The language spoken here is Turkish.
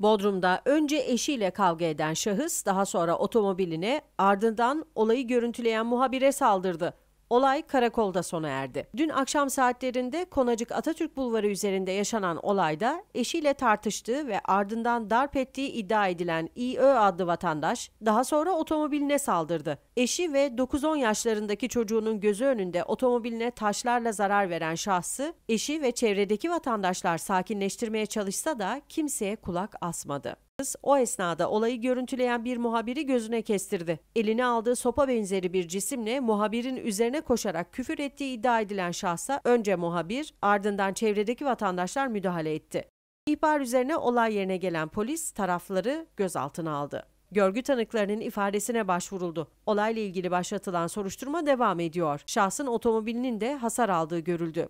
Bodrum'da önce eşiyle kavga eden şahıs daha sonra otomobiline ardından olayı görüntüleyen muhabire saldırdı. Olay karakolda sona erdi. Dün akşam saatlerinde Konacık Atatürk Bulvarı üzerinde yaşanan olayda eşiyle tartıştığı ve ardından darp ettiği iddia edilen İÖ adlı vatandaş daha sonra otomobiline saldırdı. Eşi ve 9-10 yaşlarındaki çocuğunun gözü önünde otomobiline taşlarla zarar veren şahsı eşi ve çevredeki vatandaşlar sakinleştirmeye çalışsa da kimseye kulak asmadı. O esnada olayı görüntüleyen bir muhabiri gözüne kestirdi. Eline aldığı sopa benzeri bir cisimle muhabirin üzerine koşarak küfür ettiği iddia edilen şahsa önce muhabir ardından çevredeki vatandaşlar müdahale etti. İhbar üzerine olay yerine gelen polis tarafları gözaltına aldı. Görgü tanıklarının ifadesine başvuruldu. Olayla ilgili başlatılan soruşturma devam ediyor. Şahsın otomobilinin de hasar aldığı görüldü.